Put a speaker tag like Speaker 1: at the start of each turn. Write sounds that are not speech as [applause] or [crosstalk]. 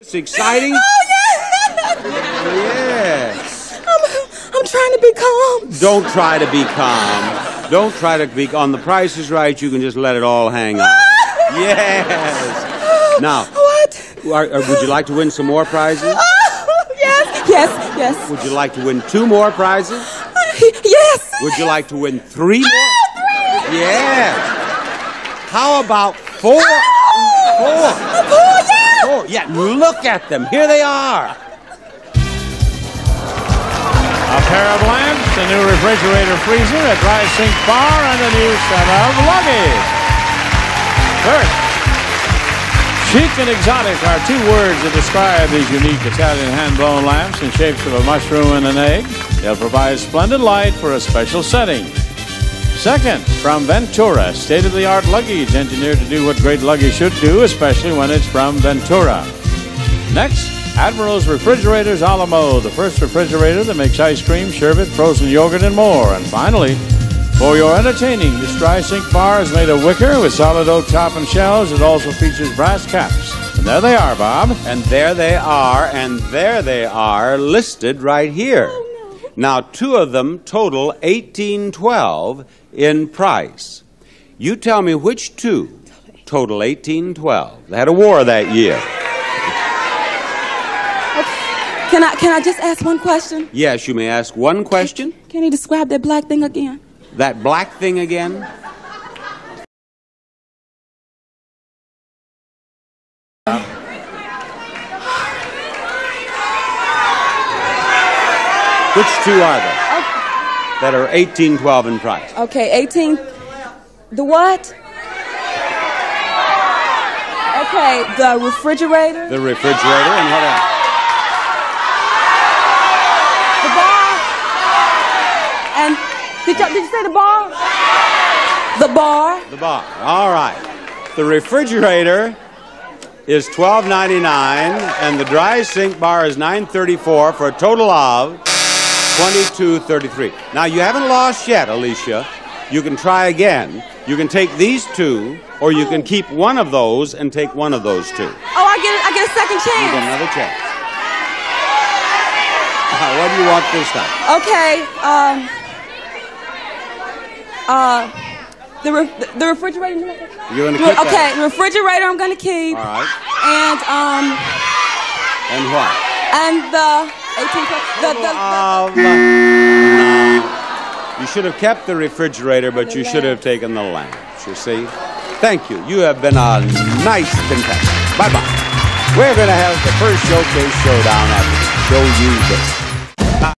Speaker 1: It's exciting. [laughs]
Speaker 2: Oh,
Speaker 1: Yes.
Speaker 2: I'm, I'm trying to be calm.
Speaker 1: Don't try to be calm. Don't try to be on the price is right. You can just let it all hang out. [laughs] Yes. Now,
Speaker 2: What?
Speaker 1: are, are- would you like to win some more prizes? [laughs]
Speaker 2: Oh, yes, yes, yes.
Speaker 1: Would you like to win two more prizes?
Speaker 2: Yes.
Speaker 1: Would you like to win three oh, more?
Speaker 2: Oh, three.
Speaker 1: Yes. How about four? Four.
Speaker 2: Oh.
Speaker 1: Four. Yeah, look at them. Here they are.
Speaker 3: A pair of lamps, a new refrigerator freezer, a dry sink bar, and a new set of luggage. First, chic and exotic are two words that describe these unique Italian hand-blown lamps in shapes of a mushroom and an egg. They'll provide splendid light for a special setting. Second, from Ventura, state-of-the-art luggage engineered to do what great luggage should do, especially when it's from Ventura. Next, Admiral's Refrigerators A La Mode, the first refrigerator that makes ice cream, sherbet, frozen yogurt, and more. And finally, for your entertaining, this dry sink bar is made of wicker with solid oak top and shells. It also features brass caps. And there they are, Bob.
Speaker 1: And there they are, and there they are, listed right here. Now, two of them total 1812 in price. You tell me which two total 1812. They had a war that year.
Speaker 2: Can I can I just ask one question?
Speaker 1: Yes, you may ask one question.
Speaker 2: Can you describe that black thing again?
Speaker 1: That black thing again? Which two are they? That are 1812 in price.
Speaker 2: Okay, 18. The what? Okay, the refrigerator,
Speaker 1: The refrigerator and what else?
Speaker 2: the bar, and did you, did you say the bar? The bar.
Speaker 1: The bar. All right. The refrigerator is $12.99 and the dry sink bar is $9.34 for a total of $22.33. Now you haven't lost yet, Aleshia. You can try again. You can take these two, or you can keep one of those and take one of those two.
Speaker 2: Oh, I get I get a second chance.
Speaker 1: You get another chance. Now, what do you want this time?
Speaker 2: Okay. Um. Uh. The, re- the refrigerator.
Speaker 1: You're gonna keep
Speaker 2: Okay,
Speaker 1: that.
Speaker 2: refrigerator. I'm gonna keep.
Speaker 1: All right.
Speaker 2: And um.
Speaker 1: And what?
Speaker 2: And the 18. The, the, the,
Speaker 1: Um, no. You should have kept the refrigerator, but you should have taken the lamps, you see? Thank you. You have been a nice contestant. Bye bye. We're going to have the first showcase showdown after we show you this.